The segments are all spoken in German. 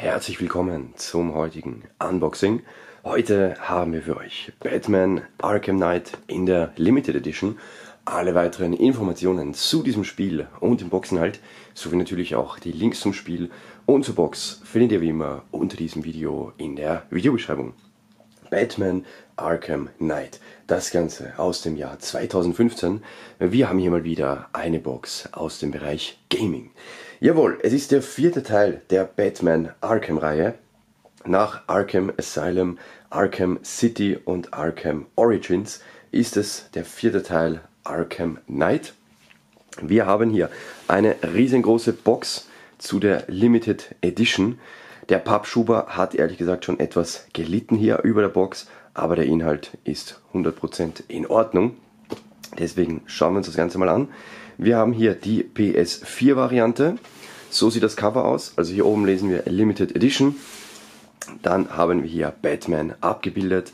Herzlich willkommen zum heutigen Unboxing. Heute haben wir für euch Batman Arkham Knight in der Limited Edition. Alle weiteren Informationen zu diesem Spiel und dem Boxinhalt, sowie natürlich auch die Links zum Spiel und zur Box findet ihr wie immer unter diesem Video in der Videobeschreibung. Batman Arkham Knight. Das Ganze aus dem Jahr 2015. Wir haben hier mal wieder eine Box aus dem Bereich Gaming. Jawohl, es ist der vierte Teil der Batman Arkham Reihe. Nach Arkham Asylum, Arkham City und Arkham Origins ist es der vierte Teil Arkham Knight. Wir haben hier eine riesengroße Box zu der Limited Edition. Der Pappschuber hat ehrlich gesagt schon etwas gelitten hier über der Box, aber der Inhalt ist 100% in Ordnung. Deswegen schauen wir uns das Ganze mal an. Wir haben hier die PS4 Variante. So sieht das Cover aus. Also hier oben lesen wir Limited Edition. Dann haben wir hier Batman abgebildet.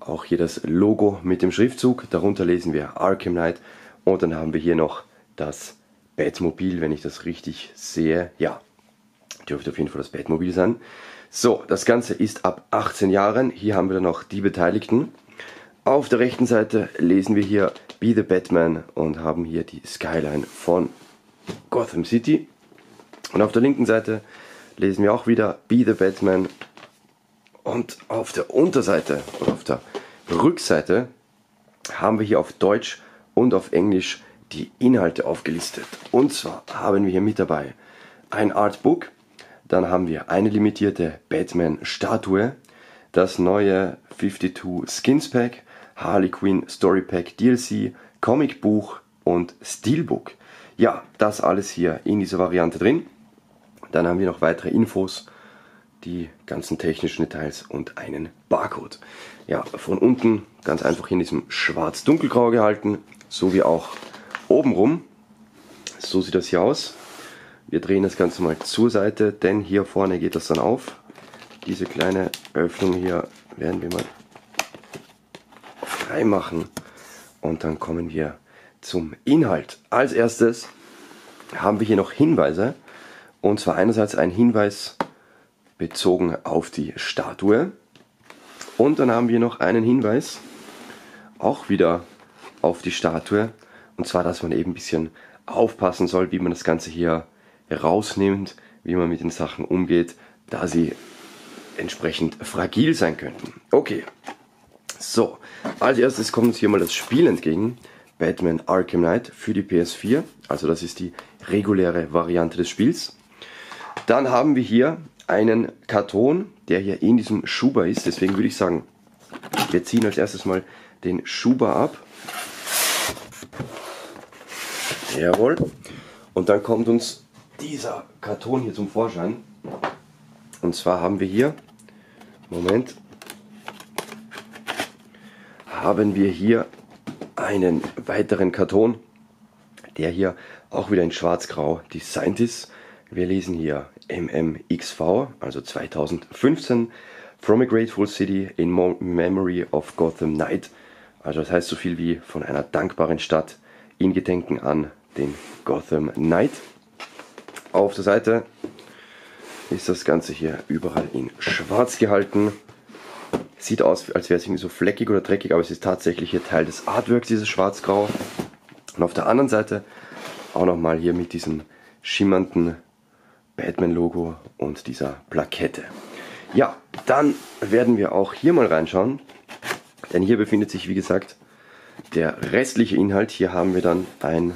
Auch hier das Logo mit dem Schriftzug. Darunter lesen wir Arkham Knight. Und dann haben wir hier noch das Batmobil, wenn ich das richtig sehe. Ja, Dürfte auf jeden Fall das Batmobil sein. So, das Ganze ist ab 18 Jahren. Hier haben wir dann noch die Beteiligten. Auf der rechten Seite lesen wir hier Be the Batman und haben hier die Skyline von Gotham City. Und auf der linken Seite lesen wir auch wieder Be the Batman. Und auf der Unterseite oder auf der Rückseite haben wir hier auf Deutsch und auf Englisch die Inhalte aufgelistet. Und zwar haben wir hier mit dabei ein Artbook, dann haben wir eine limitierte Batman-Statue, das neue 52 Skins Pack, Harley Quinn Story Pack DLC, Comicbuch und Steelbook. Ja, das alles hier in dieser Variante drin. Dann haben wir noch weitere Infos, die ganzen technischen Details und einen Barcode. Ja, von unten ganz einfach in diesem schwarz-dunkelgrau gehalten, so wie auch obenrum. So sieht das hier aus. Wir drehen das Ganze mal zur Seite, denn hier vorne geht das dann auf. Diese kleine Öffnung hier werden wir mal frei machen und dann kommen wir zum Inhalt. Als erstes haben wir hier noch Hinweise und zwar einerseits ein Hinweis bezogen auf die Statue und dann haben wir noch einen Hinweis auch wieder auf die Statue und zwar, dass man eben ein bisschen aufpassen soll, wie man das Ganze hier rausnimmt, wie man mit den Sachen umgeht, da sie entsprechend fragil sein könnten. Okay, so, als erstes kommt uns hier mal das Spiel entgegen. Batman Arkham Knight für die PS4, also das ist die reguläre Variante des Spiels. Dann haben wir hier einen Karton, der hier in diesem Schuber ist, deswegen würde ich sagen, wir ziehen als erstes mal den Schuber ab. Jawohl. Und dann kommt uns dieser Karton hier zum Vorschein. Und zwar haben wir hier, Moment, haben wir hier einen weiteren Karton, der hier auch wieder in schwarz-grau designt ist. Wir lesen hier MMXV, also 2015, From a Grateful City in Memory of Gotham Knight. Also das heißt so viel wie von einer dankbaren Stadt in Gedenken an den Gotham Knight. Auf der Seite ist das Ganze hier überall in schwarz gehalten. Sieht aus, als wäre es irgendwie so fleckig oder dreckig, aber es ist tatsächlich hier Teil des Artworks, dieses Schwarz-Grau. Und auf der anderen Seite auch nochmal hier mit diesem schimmernden Batman-Logo und dieser Plakette. Ja, dann werden wir auch hier mal reinschauen, denn hier befindet sich, wie gesagt, der restliche Inhalt. Hier haben wir dann ein,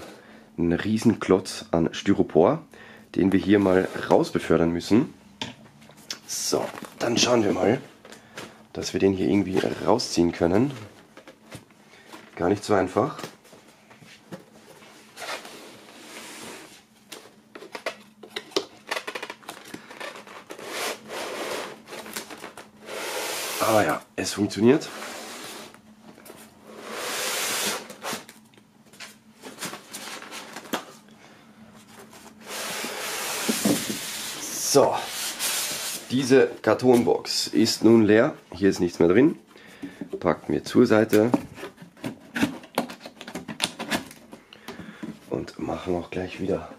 einen riesen Klotz an Styropor den wir hier mal raus befördern müssen. So, dann schauen wir mal, dass wir den hier irgendwie rausziehen können. Gar nicht so einfach. Aber ja, es funktioniert. So, diese Kartonbox ist nun leer. Hier ist nichts mehr drin. Packen wir zur Seite. Und machen auch gleich wieder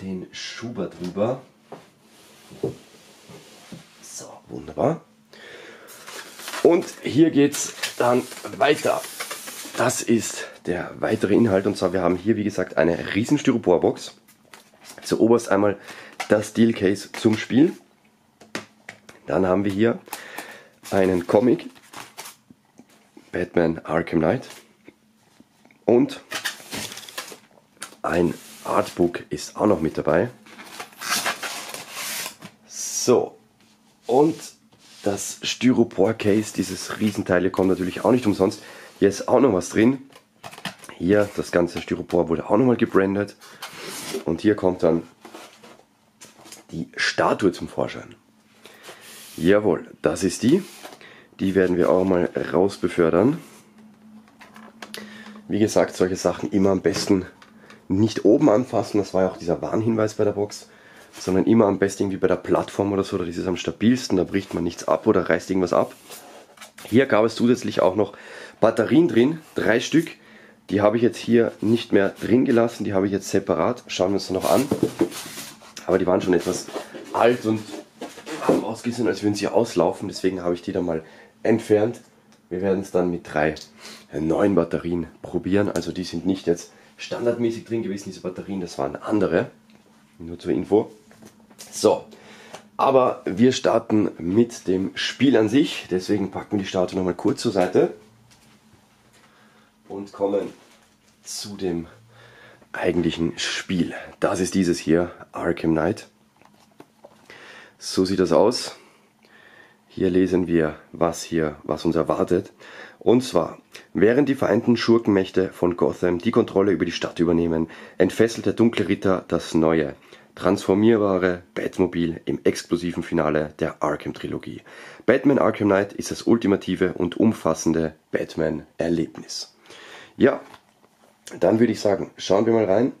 den Schuber drüber. Wunderbar. Und hier geht es dann weiter. Das ist der weitere Inhalt und zwar wir haben hier wie gesagt eine riesen Styroporbox. Zuoberst einmal das Steel Case zum Spiel. Dann haben wir hier einen Comic Batman Arkham Knight und ein Artbook ist auch noch mit dabei. So, und das Styropor-Case, dieses Riesenteil, hier kommt natürlich auch nicht umsonst. Hier ist auch noch was drin. Hier, das ganze Styropor wurde auch nochmal gebrandet. Und hier kommt dann die Statue zum Vorschein. Jawohl, das ist die. Die werden wir auch mal raus befördern. Wie gesagt, solche Sachen immer am besten nicht oben anfassen. Das war ja auch dieser Warnhinweis bei der Box. Sondern immer am besten irgendwie bei der Plattform oder so. Das ist am stabilsten. Da bricht man nichts ab oder reißt irgendwas ab. Hier gab es zusätzlich auch noch Batterien drin. Drei Stück. Die habe ich jetzt hier nicht mehr drin gelassen. Die habe ich jetzt separat. Schauen wir uns noch an. Aber die waren schon etwas alt und haben ausgesehen, als würden sie auslaufen. Deswegen habe ich die dann mal entfernt. Wir werden es dann mit drei neuen Batterien probieren. Also die sind nicht jetzt standardmäßig drin gewesen, diese Batterien, das waren andere. Nur zur Info. So, aber wir starten mit dem Spiel an sich. Deswegen packen wir die Statue nochmal kurz zur Seite und kommen zu dem eigentlichen Spiel. Das ist dieses hier, Arkham Knight. So sieht das aus. Hier lesen wir, was hier, was uns erwartet. Und zwar, während die vereinten Schurkenmächte von Gotham die Kontrolle über die Stadt übernehmen, entfesselt der dunkle Ritter das neue, transformierbare Batmobil im explosiven Finale der Arkham-Trilogie. Batman Arkham Knight ist das ultimative und umfassende Batman-Erlebnis. Ja, dann würde ich sagen, schauen wir mal rein.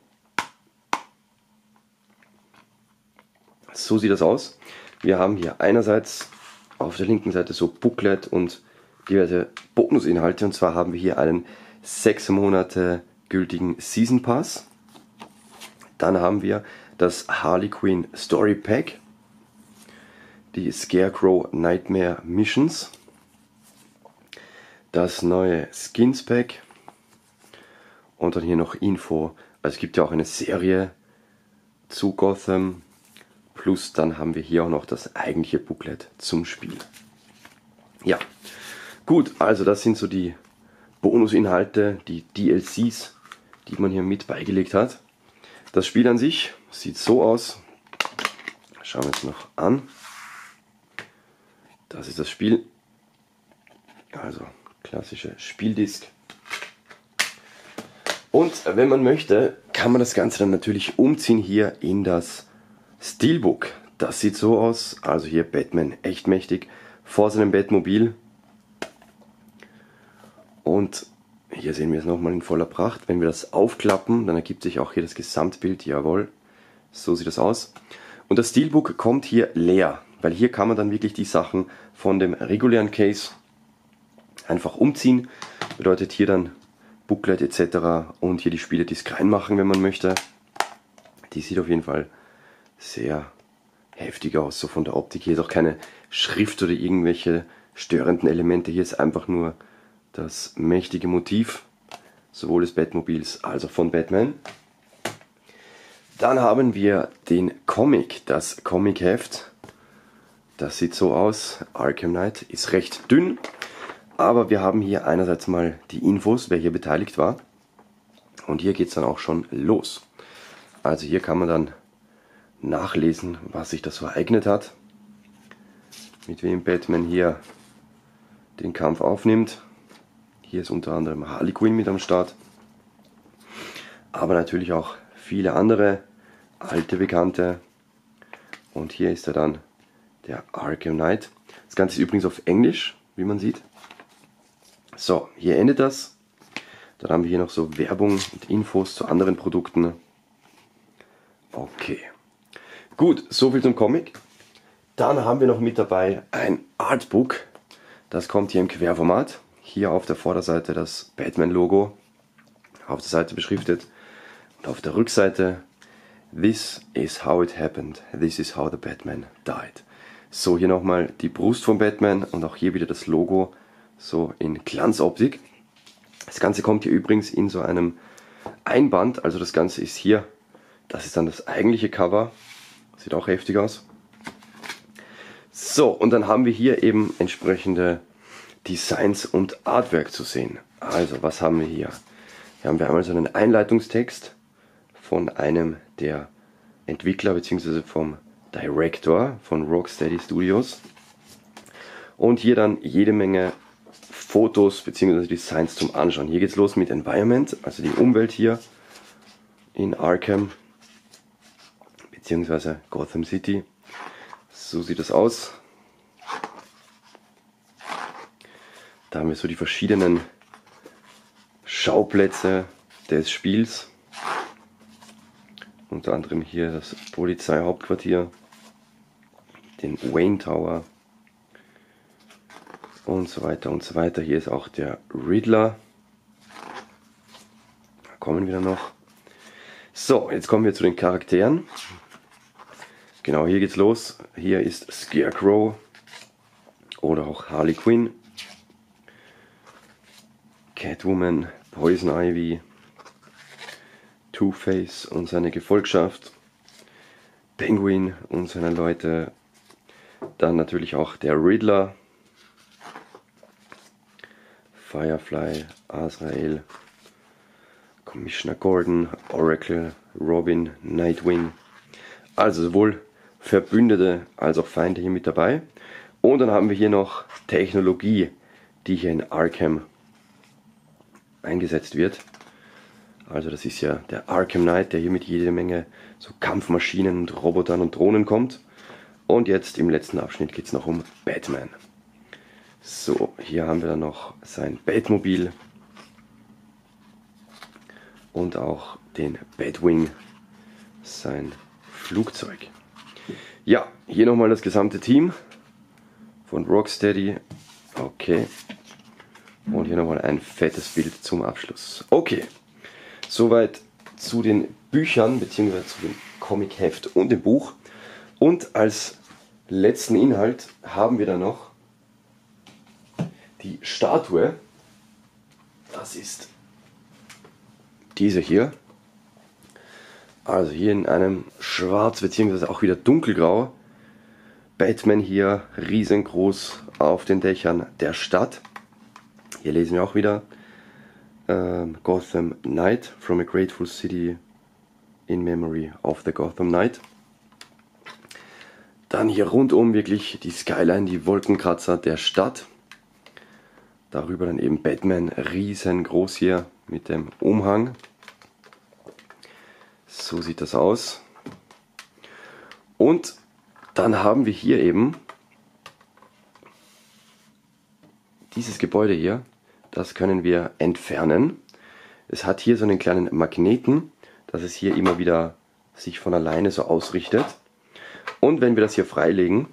So sieht das aus. Wir haben hier einerseits auf der linken Seite so Booklet und diverse Bonusinhalte. Und zwar haben wir hier einen sechs Monate gültigen Season Pass. Dann haben wir das Harley Quinn Story Pack, die Scarecrow Nightmare Missions, das neue Skins Pack und dann hier noch Info. Also es gibt ja auch eine Serie zu Gotham, Plus dann haben wir hier auch noch das eigentliche Booklet zum Spiel. Ja, gut, also das sind so die Bonusinhalte, die DLCs, die man hier mit beigelegt hat. Das Spiel an sich sieht so aus. Schauen wir uns noch an. Das ist das Spiel. Also klassische Spieldisk. Und wenn man möchte, kann man das Ganze dann natürlich umziehen hier in das Steelbook, das sieht so aus. Also hier Batman echt mächtig vor seinem Batmobil. Und hier sehen wir es nochmal in voller Pracht. Wenn wir das aufklappen, dann ergibt sich auch hier das Gesamtbild. Jawohl, so sieht das aus. Und das Steelbook kommt hier leer, weil hier kann man dann wirklich die Sachen von dem regulären Case einfach umziehen. Bedeutet hier dann Booklet etc. und hier die Spiele disk reinmachen, wenn man möchte. Die sieht auf jeden Fall sehr heftig aus, so von der Optik. Hier ist auch keine Schrift oder irgendwelche störenden Elemente. Hier ist einfach nur das mächtige Motiv, sowohl des Batmobils als auch von Batman. Dann haben wir den Comic, das Comic-Heft. Das sieht so aus. Arkham Knight ist recht dünn, aber wir haben hier einerseits mal die Infos, wer hier beteiligt war. Und hier geht es dann auch schon los. Also hier kann man dann nachlesen, was sich das ereignet hat. Mit wem Batman hier den Kampf aufnimmt. Hier ist unter anderem Harley Quinn mit am Start. Aber natürlich auch viele andere alte Bekannte. Und hier ist er dann, der Arkham Knight. Das Ganze ist übrigens auf Englisch, wie man sieht. So, hier endet das. Dann haben wir hier noch so Werbung und Infos zu anderen Produkten. Okay. Gut, soviel zum Comic. Dann haben wir noch mit dabei ein Artbook. Das kommt hier im Querformat. Hier auf der Vorderseite das Batman-Logo. Auf der Seite beschriftet. Und auf der Rückseite This is how it happened. This is how the Batman died. So, hier nochmal die Brust von Batman und auch hier wieder das Logo so in Glanzoptik. Das Ganze kommt hier übrigens in so einem Einband, also das Ganze ist hier, das ist dann das eigentliche Cover. Sieht auch heftig aus. So, und dann haben wir hier eben entsprechende Designs und Artwork zu sehen. Also, was haben wir hier? Hier haben wir einmal so einen Einleitungstext von einem der Entwickler bzw. vom Director von Rocksteady Studios. Und hier dann jede Menge Fotos bzw. Designs zum Anschauen. Hier geht's los mit Environment, also die Umwelt hier in Arkham bzw. Gotham City. So sieht das aus. Da haben wir so die verschiedenen Schauplätze des Spiels. Unter anderem hier das Polizeihauptquartier, den Wayne Tower und so weiter und so weiter. Hier ist auch der Riddler. Da kommen wir noch. So, jetzt kommen wir zu den Charakteren. Genau, hier geht's los. Hier ist Scarecrow oder auch Harley Quinn, Catwoman, Poison Ivy, Two-Face und seine Gefolgschaft, Penguin und seine Leute, dann natürlich auch der Riddler, Firefly, Azrael, Commissioner Gordon, Oracle, Robin, Nightwing. Also sowohl Verbündete als auch Feinde hier mit dabei. Und dann haben wir hier noch Technologie, die hier in Arkham eingesetzt wird. Also das ist ja der Arkham Knight, der hier mit jede Menge so Kampfmaschinen und Robotern und Drohnen kommt. Und jetzt im letzten Abschnitt geht es noch um Batman. So, hier haben wir dann noch sein Batmobil und auch den Batwing, sein Flugzeug. Ja, hier nochmal das gesamte Team von Rocksteady. Okay. Und hier nochmal ein fettes Bild zum Abschluss. Okay, soweit zu den Büchern bzw. zu dem Comic-Heft und dem Buch. Und als letzten Inhalt haben wir dann noch die Statue, das ist diese hier. Also hier in einem schwarz bzw. auch wieder dunkelgrau. Batman hier riesengroß auf den Dächern der Stadt. Hier lesen wir auch wieder ähm, Gotham Knight from a Grateful City in Memory of the Gotham Knight. Dann hier rundum wirklich die Skyline, die Wolkenkratzer der Stadt. Darüber dann eben Batman riesengroß hier mit dem Umhang. So sieht das aus. Und dann haben wir hier eben dieses Gebäude hier. Das können wir entfernen. Es hat hier so einen kleinen Magneten, dass es hier immer wieder sich von alleine so ausrichtet. Und wenn wir das hier freilegen,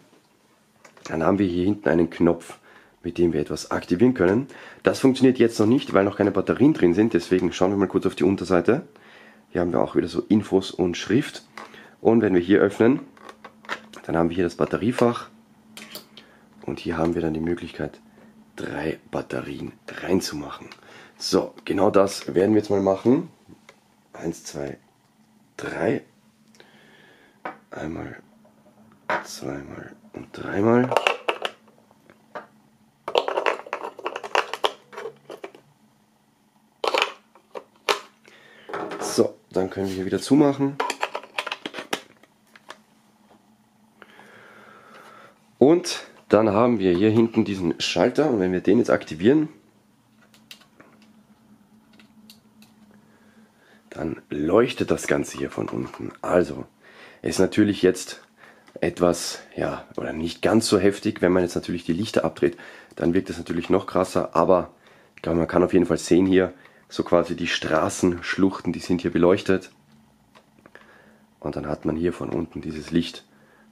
dann haben wir hier hinten einen Knopf mit dem wir etwas aktivieren können. Das funktioniert jetzt noch nicht, weil noch keine Batterien drin sind, deswegen schauen wir mal kurz auf die Unterseite. Hier haben wir auch wieder so Infos und Schrift. Und wenn wir hier öffnen, dann haben wir hier das Batteriefach. Und hier haben wir dann die Möglichkeit, drei Batterien reinzumachen. So, genau das werden wir jetzt mal machen. Eins, zwei, drei. Einmal, zweimal und dreimal. Dann können wir hier wieder zumachen. Und dann haben wir hier hinten diesen Schalter und wenn wir den jetzt aktivieren, dann leuchtet das Ganze hier von unten. Also, ist natürlich jetzt etwas, ja, oder nicht ganz so heftig, wenn man jetzt natürlich die Lichter abdreht, dann wirkt es natürlich noch krasser, aber man kann auf jeden Fall sehen hier, so quasi die Straßenschluchten, die sind hier beleuchtet. Und dann hat man hier von unten dieses Licht,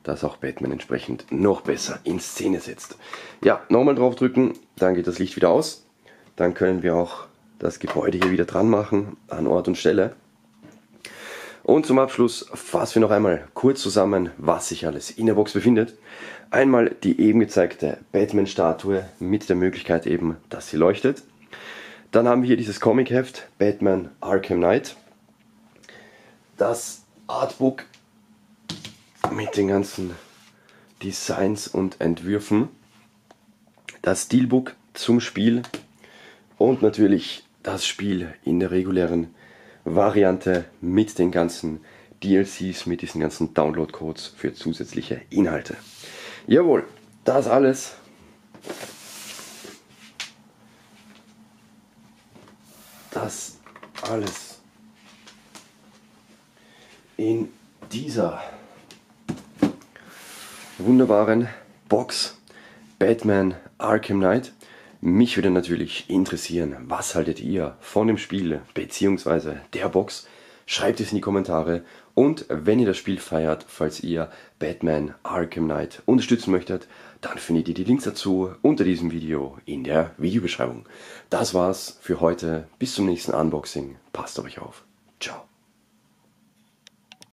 das auch Batman entsprechend noch besser in Szene setzt. Ja, nochmal draufdrücken, dann geht das Licht wieder aus. Dann können wir auch das Gebäude hier wieder dran machen, an Ort und Stelle. Und zum Abschluss fassen wir noch einmal kurz zusammen, was sich alles in der Box befindet. Einmal die eben gezeigte Batman-Statue mit der Möglichkeit eben, dass sie leuchtet. Dann haben wir hier dieses Comic-Heft Batman Arkham Knight. Das Artbook mit den ganzen Designs und Entwürfen. Das Steelbook zum Spiel und natürlich das Spiel in der regulären Variante mit den ganzen DLCs, mit diesen ganzen Download-Codes für zusätzliche Inhalte. Jawohl, das alles. Das alles in dieser wunderbaren Box Batman Arkham Knight. Mich würde natürlich interessieren, was haltet ihr von dem Spiel bzw. der Box? Schreibt es in die Kommentare und wenn ihr das Spiel feiert, falls ihr Batman Arkham Knight unterstützen möchtet, dann findet ihr die Links dazu unter diesem Video in der Videobeschreibung. Das war's für heute. Bis zum nächsten Unboxing. Passt auf euch auf. Ciao.